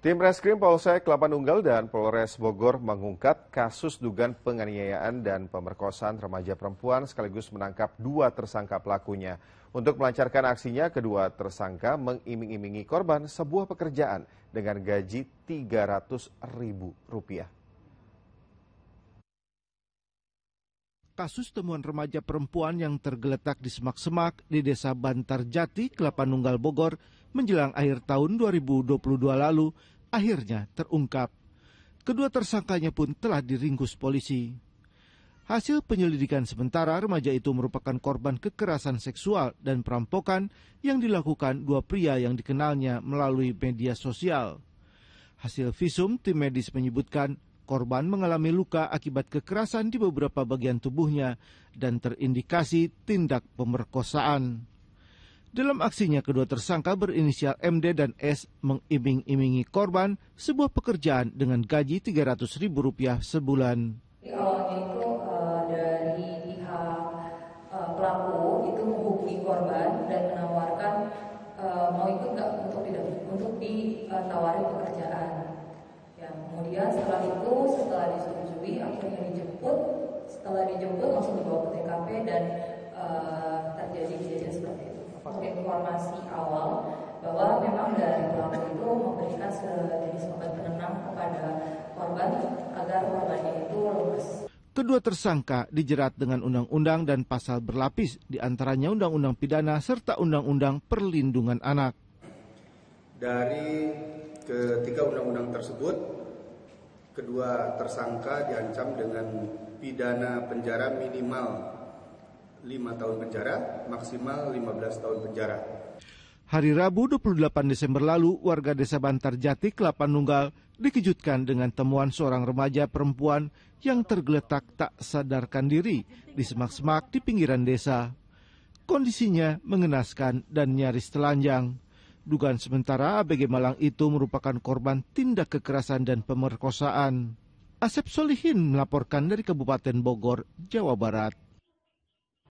Tim Reskrim Polsek Kelapa Nunggal dan Polres Bogor mengungkap kasus dugaan penganiayaan dan pemerkosaan remaja perempuan sekaligus menangkap dua tersangka pelakunya. Untuk melancarkan aksinya, kedua tersangka mengiming-imingi korban sebuah pekerjaan dengan gaji Rp300.000. Kasus temuan remaja perempuan yang tergeletak di semak-semak di Desa Bantar Jati, Kelapa Nunggal, Bogor menjelang akhir tahun 2022 lalu akhirnya terungkap. Kedua tersangkanya pun telah diringkus polisi. Hasil penyelidikan sementara remaja itu merupakan korban kekerasan seksual dan perampokan yang dilakukan dua pria yang dikenalnya melalui media sosial. Hasil visum tim medis menyebutkan Korban mengalami luka akibat kekerasan di beberapa bagian tubuhnya dan terindikasi tindak pemerkosaan. Dalam aksinya, kedua tersangka berinisial MD dan S mengiming-imingi korban sebuah pekerjaan dengan gaji Rp300.000 sebulan. Awalnya itu uh, dari pihak uh, pelaku itu menghubungi korban dan menawarkan uh, mau ikut nggak untuk untuk ditawari pekerjaan kemudian setelah itu setelah disetujui akhirnya dijemput setelah dijemput langsung dibawa ke TKP dan uh, terjadi kejadian seperti itu untuk informasi awal bahwa memang dari pelaku itu memberikan sejenis obat penenang kepada korban agar korbannya itu lemas. Kedua tersangka dijerat dengan undang-undang dan pasal berlapis, di antaranya undang-undang pidana serta undang-undang perlindungan anak. Dari ketiga undang-undang tersebut, kedua tersangka diancam dengan pidana penjara minimal 5 tahun penjara, maksimal 15 tahun penjara. Hari Rabu 28 Desember lalu, warga desa Bantar Jati, Kelapa Nunggal, dikejutkan dengan temuan seorang remaja perempuan yang tergeletak tak sadarkan diri di semak-semak di pinggiran desa. Kondisinya mengenaskan dan nyaris telanjang. Dugaan sementara ABG Malang itu merupakan korban tindak kekerasan dan pemerkosaan. Asep Solihin melaporkan dari Kabupaten Bogor, Jawa Barat.